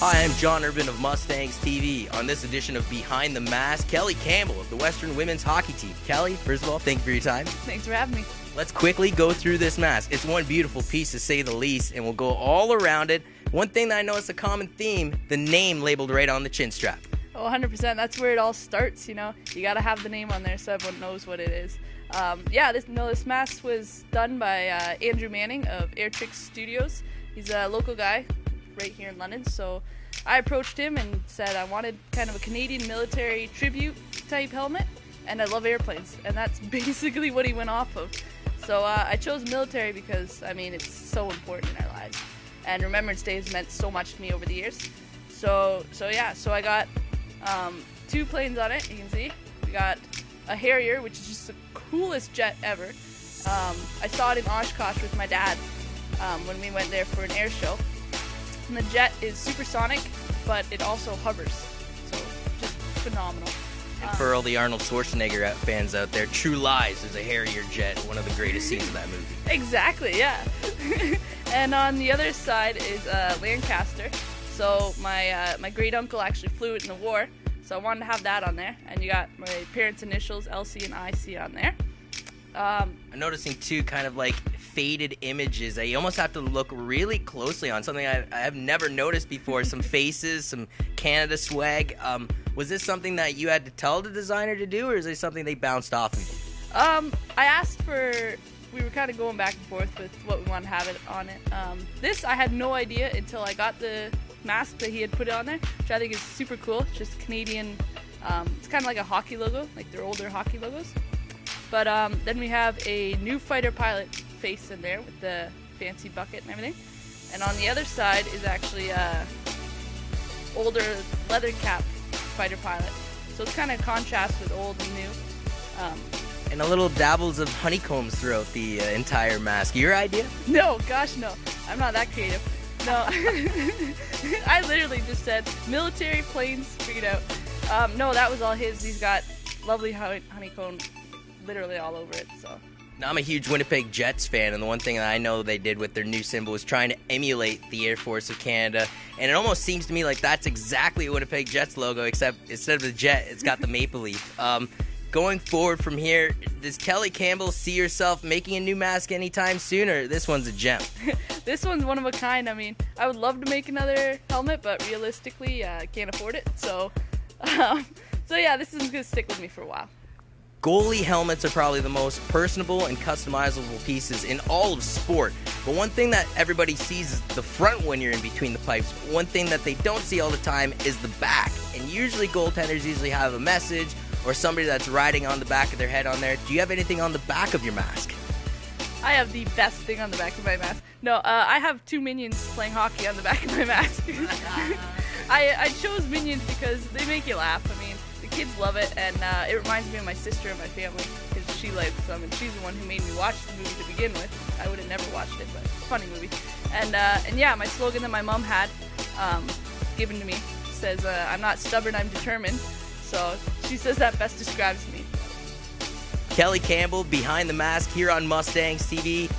Hi, I'm John Urban of Mustangs TV. On this edition of Behind the Mask, Kelly Campbell of the Western Women's Hockey Team. Kelly, first of all, thank you for your time. Thanks for having me. Let's quickly go through this mask. It's one beautiful piece to say the least, and we'll go all around it. One thing that I know is a common theme the name labeled right on the chin strap. Oh, 100%. That's where it all starts, you know. You got to have the name on there so everyone knows what it is. Um, yeah, this, no, this mask was done by uh, Andrew Manning of Airtrix Studios. He's a local guy right here in London, so I approached him and said I wanted kind of a Canadian military tribute type helmet, and I love airplanes, and that's basically what he went off of. So uh, I chose military because I mean it's so important in our lives, and Remembrance Day has meant so much to me over the years. So so yeah, so I got um, two planes on it. You can see we got a Harrier, which is just the coolest jet ever. Um, I saw it in Oshkosh with my dad um, when we went there for an air show. And the jet is supersonic, but it also hovers. So just phenomenal. And for all the Arnold Schwarzenegger fans out there, True Lies is a Harrier jet, one of the greatest scenes of that movie. Exactly, yeah. and on the other side is uh, Lancaster. So my uh, my great uncle actually flew it in the war, so I wanted to have that on there. And you got my parents' initials, LC and IC, on there. Um, I'm noticing too, kind of like faded images I almost have to look really closely on. Something I, I have never noticed before. some faces, some Canada swag. Um, was this something that you had to tell the designer to do, or is it something they bounced off of you? Um, I asked for. We were kind of going back and forth with what we want to have it on it. Um, this I had no idea until I got the mask that he had put on there, which I think is super cool. It's just Canadian. Um, it's kind of like a hockey logo, like their older hockey logos. But um, then we have a new fighter pilot face in there with the fancy bucket and everything. And on the other side is actually a older leather cap fighter pilot. So it's kind of contrast with old and new. Um, and a little dabbles of honeycombs throughout the uh, entire mask. Your idea? No, gosh, no. I'm not that creative. No, I literally just said military planes. Figured out. Um, no, that was all his. He's got lovely honeycomb literally all over it. So. Now, I'm a huge Winnipeg Jets fan, and the one thing that I know they did with their new symbol was trying to emulate the Air Force of Canada. And it almost seems to me like that's exactly a Winnipeg Jets logo, except instead of the jet, it's got the maple leaf. Um, going forward from here, does Kelly Campbell see herself making a new mask anytime soon, or this one's a gem? this one's one of a kind. I mean, I would love to make another helmet, but realistically, I uh, can't afford it. So, um, so yeah, this is gonna stick with me for a while. Goalie helmets are probably the most personable and customizable pieces in all of sport. But one thing that everybody sees is the front when you're in between the pipes. One thing that they don't see all the time is the back. And usually goaltenders usually have a message or somebody that's riding on the back of their head on there. Do you have anything on the back of your mask? I have the best thing on the back of my mask. No, uh, I have two minions playing hockey on the back of my mask. I, I chose minions because they make you laugh. Kids love it, and uh, it reminds me of my sister and my family because she likes them, and she's the one who made me watch the movie to begin with. I would have never watched it, but funny movie. And uh, and yeah, my slogan that my mom had, um, given to me, says, uh, "I'm not stubborn, I'm determined." So she says that best describes me. Kelly Campbell behind the mask here on Mustangs TV.